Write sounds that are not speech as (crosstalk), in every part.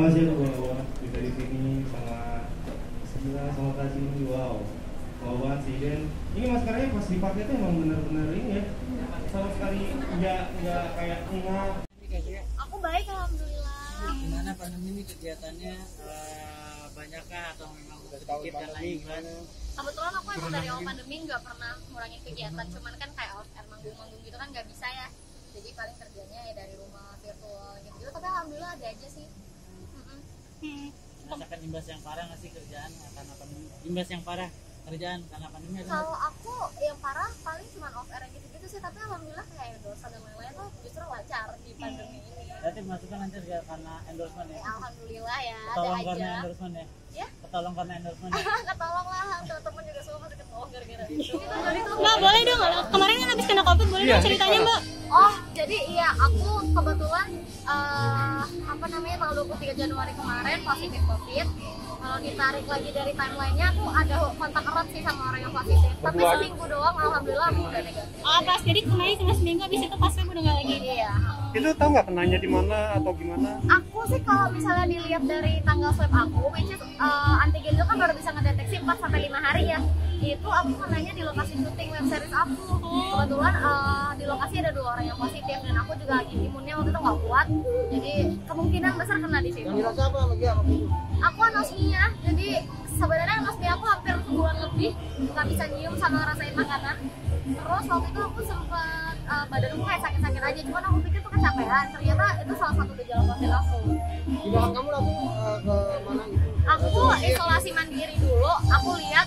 pertama sih aku bangga banget bisa di sini sama sebelah sama Cindy wow wow banget sih dan ini maskeranya pas dipakai tuh emang bener-bener ini ya sama sekali nggak nggak kayak enggak Aku baik alhamdulillah. Gimana pandemi ini kegiatannya eh, banyakkah atau memang udah sedikit dan lain gimana? Kebetulan aku emang dari awal pandemi nggak pernah ngurangin kegiatan, cuman kan kayak off air manggung-manggung gitu kan nggak bisa ya. Jadi paling kerjanya ya dari rumah virtual gitu. Tapi alhamdulillah ada aja sih. Imbas yang parah nggak sih kerjaan karena pandemi? Imbas yang parah kerjaan karena pandemi? Kalau aku yang parah paling cuma off air gitu-gitu sih. Tapi alhamdulillah kayak dosa dan lain-lain tuh justru lancar di pandemi ini. Berarti masukan lancar ya karena endorsement ya? Ya, alhamdulillah ya ada Ketolong aja. karena endorsement ya? Ya. Ketolong karena endorsement ya? (laughs) Ketolong lah teman-teman juga semua masih ketolong gara-gara itu. Mbak boleh dong kemarin kan habis kena covid boleh dong ceritanya mbak jadi iya aku kebetulan eh, apa namanya tanggal 23 Januari kemarin positif COVID. Kalau ditarik lagi dari timelinenya aku ada kontak erat sih sama orang yang positif. Tapi seminggu doang alhamdulillah aku udah negatif. oh pas jadi kemarin kena seminggu habis itu pas udah nggak lagi Iya. Itu tahu nggak kenanya di mana atau gimana? Aku sih kalau misalnya dilihat dari tanggal swab aku, which is eh, antigen itu kan baru bisa ngedeteksi 4 sampai 5 hari ya. Itu aku kenanya di lokasi syuting web series aku. Kebetulan eh, di lokasi ada dua orang yang positif dan aku juga imunnya waktu itu nggak kuat. Jadi kemungkinan besar kena di situ. dirasa apa lagi apa Aku anosmia, jadi sebenarnya anosmia aku hampir sebulan lebih nggak bisa nyium sama ngerasain makanan. Terus waktu itu aku sempat eh, badanku kayak sakit-sakit aja, cuman aku pikir tuh kecapean. Ternyata itu salah satu gejala covid aku. Di belakang kamu langsung eh, ke mana gitu? Aku isolasi mandiri dulu, aku lihat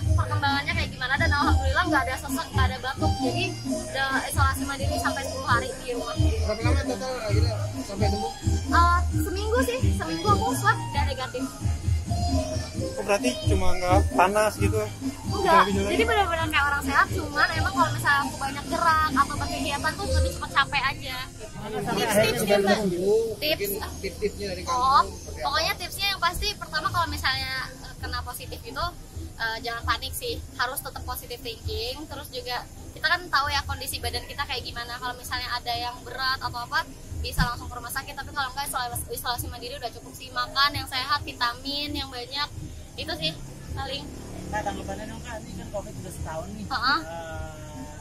nggak ada sesek, nggak ada batuk. Jadi udah isolasi mandiri sampai 10 hari di rumah. Berapa lama total akhirnya sampai sembuh? Eh, seminggu sih, seminggu aku swab dan negatif. Oh, berarti cuma nggak panas gitu? Enggak, jadi benar-benar kayak orang sehat, cuman emang kalau misalnya aku banyak gerak atau berkegiatan tuh lebih cepat capek aja. Tips-tips deh mbak. Tips. Tips-tipsnya dari kamu. Oh, pokoknya tipsnya yang pasti pertama kalau misalnya kena positif itu eh, jangan panik sih, harus tetap positive thinking. Terus juga kita kan tahu ya kondisi badan kita kayak gimana. Kalau misalnya ada yang berat atau apa bisa langsung ke rumah sakit. Tapi kalau enggak isolasi, isolasi mandiri udah cukup sih makan yang sehat, vitamin yang banyak. Itu sih paling. Nah, tanggapannya dong kak, ini kan covid udah setahun nih. Heeh. Eh,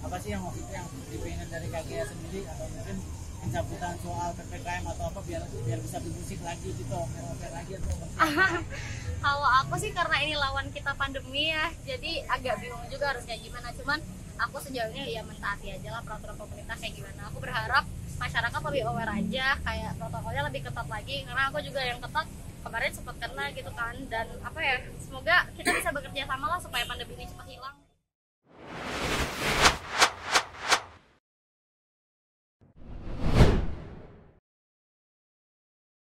apa sih yang waktu itu yang dipingin dari KGA sendiri atau mungkin pencabutan soal ppkm atau apa biar biar bisa bermusik lagi gitu, fair lagi atau (laughs) kalau aku sih karena ini lawan kita pandemi ya jadi agak bingung juga harus kayak gimana. Cuman aku sejauh ini ya mentaati aja lah peraturan pemerintah kayak gimana. Aku berharap masyarakat lebih aware aja kayak protokolnya lebih ketat lagi. Karena aku juga yang ketat kemarin sempat kena gitu kan. Dan apa ya semoga kita bisa bekerja sama lah supaya pandemi ini cepat hilang